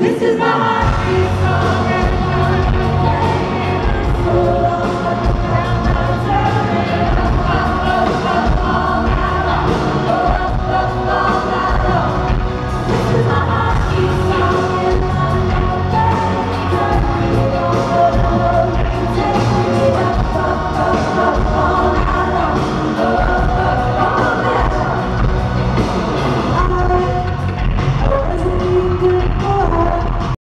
This is my heart.